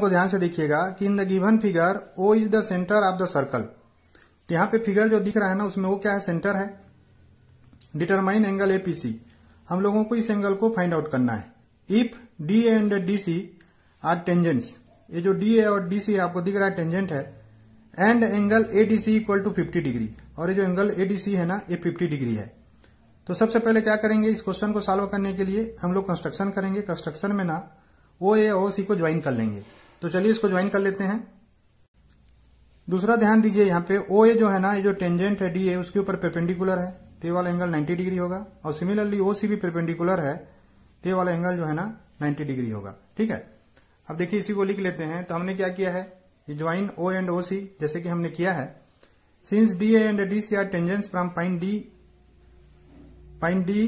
को ध्यान से देखिएगा कि in the given figure O is the centre of the circle यहाँ पे फिगर जो दिख रहा है ना, उसमें वो क्या है? सेंटर है। डिटरमाइन एंगल एपीसी हम लोगों को इस एंगल को फाइंड आउट करना है। If D and D C are tangents ये जो डी ए और डी सी आपको दिख रहा है टेंजेंट है and angle A D C equal to fifty degree और ये जो एंगल ए डी सी है ना, ये फिफ्टी डिग्री है। तो सबसे पहले क्या करेंगे? इस क्वेश्चन को सॉल्व करने के लिए हम लोग कंस्ट्रक्शन करेंगे। कंस्ट्रक्शन में ना ओ ए ओ सी को ज्वाइन कर लेंगे। तो चलिए इसको ज्वाइन कर लेते हैं। दूसरा ध्यान दीजिए यहाँ पे ओ ए जो है ना, ये जो टेंजेंट है डी ए उसके ऊपर पेपेंडिकुलर है तो वाला एंगल 90 डिग्री होगा। और सिमिलरली ओ सी भी पेपेंडिकुलर है तो वाला एंगल जो है ना 90 डिग्री होगा। ठीक है? अब देखिए, इसी को लिख लेते हैं। तो हमने क्या किया है? ये ज्वाइन ओ एंड ओ सी जैसे कि हमने किया है। Since D and D C are tangents from point D point D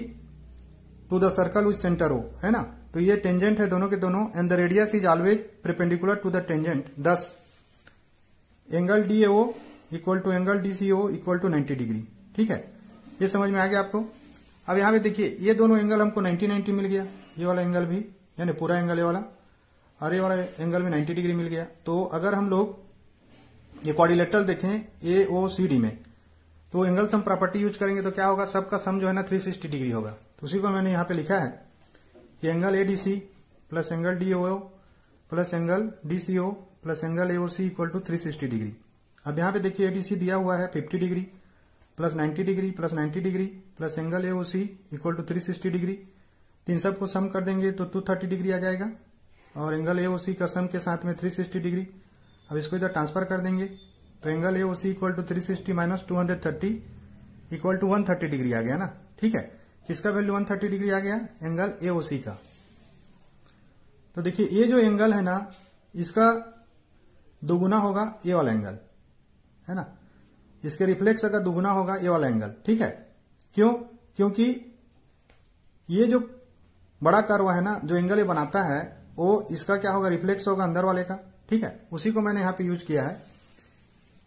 to the circle with centre O है ना? तो ये टेंजेंट है दोनों के दोनों and the radius is always perpendicular to the tangent thus angle D O equal to angle D C O equal to ninety degree ठीक है? ये समझ में आ गया आपको? अब यहाँ पे देखिए, ये दोनों एंगल हमको 90 90 मिल गया। ये वाला एंगल भी, यानी पूरा एंगल ये वाला, और ये वाला एंगल भी 90 डिग्री मिल गया। तो अगर हम लोग ये क्वारिलेटरल देखें ए ओ सी डी में तो एंगल सम प्रॉपर्टी यूज़ करेंगे तो क्या होगा? सबका सम जो है ना 360 डिग्री होगा। तो उसी को मैंने यहाँ पे लिखा है। कि angle A D C plus angle D O plus angle D C O plus angle A O C equal to three sixty degree अब यहाँ पे देखिए एडीसी दिया हुआ है 50 degree plus 90 degree plus 90 degree plus angle A O C equal to three sixty degree तीन सबको सम कर देंगे तो 230 डिग्री आ जाएगा और एंगल एओसी का सम के साथ में 360 डिग्री अब इसको इधर ट्रांसफ़र कर देंगे तो angle A O C equal to three sixty minus two hundred thirty equal to one thirty degree आ गया ना? ठीक है? किसका वैल्यू वन थर्टी डिग्री आ गया? एंगल ए ओ का। तो देखिए, ये जो एंगल है ना, इसका दोगुना होगा ये वाला एंगल है ना? इसके रिफ्लेक्स का दोगुना होगा ये वाला एंगल ठीक है? क्यों? क्योंकि ये जो बड़ा कर्व है ना, जो एंगल ये बनाता है, वो इसका क्या होगा? रिफ्लेक्स होगा अंदर वाले का, ठीक है? उसी को मैंने यहाँ पे यूज़ किया है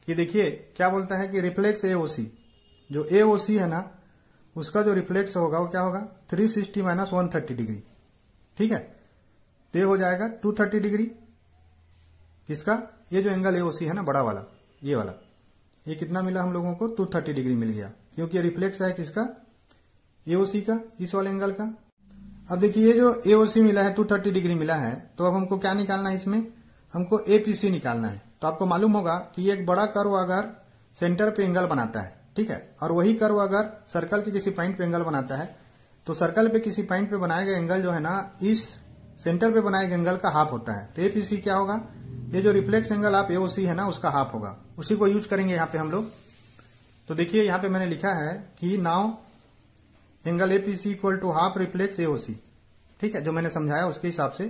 कि देखिए, क्या बोलता है कि रिफ्लेक्स एओसी जो एओसी है ना उसका जो रिफ्लेक्स होगा, वो क्या होगा? 360 sixty minus one thirty degree ठीक है? तो ये हो जाएगा 230 डिग्री किसका? ये जो एंगल एओसी है ना, बड़ा वाला, ये वाला. ये कितना मिला हम लोगों को? 230 डिग्री मिल गया. क्योंकि ये रिफ्लेक्स है किसका? एओसी का, इस वाले एंगल का. अब देखिए, ये जो एओसी मिला है 230 डिग्री मिला है तो अब हमको क्या निकालना है इसमें? हमको एपीसी निकालना है. तो आपको मालूम होगा कि एक बड़ा कर्व अगर सेंटर पे एंगल बनाता है. ठीक है? और वही कर्व अगर सर्कल के किसी पॉइंट पे एंगल बनाता है तो सर्कल पे किसी पॉइंट पे बनाए गए एंगल जो है ना, इस सेंटर पे बनाए गए एंगल का हाफ़ होता है। तो एपीसी क्या होगा? ये जो रिफ्लेक्स एंगल आप एओसी है ना, उसका हाफ़ होगा। उसी को यूज़ करेंगे यहाँ पे हम लोग। तो देखिए, यहाँ पे मैंने लिखा है कि now angle A P C equal to half reflex A O C ठीक है? जो मैंने समझाया उसके हिसाब से।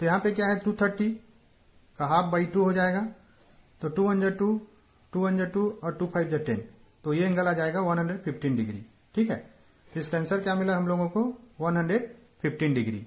तो यहाँ पे क्या है? टू थर्टी का हाफ़ बाई टू हो जाएगा। तो two hundred two two hundred two और टू फाइव जै टेन तो ये एंगल आ जाएगा वन हंड्रेड फिफ्टीन डिग्री। ठीक है? तो इसका आंसर क्या मिला हम लोगों को? One hundred fifteen degree.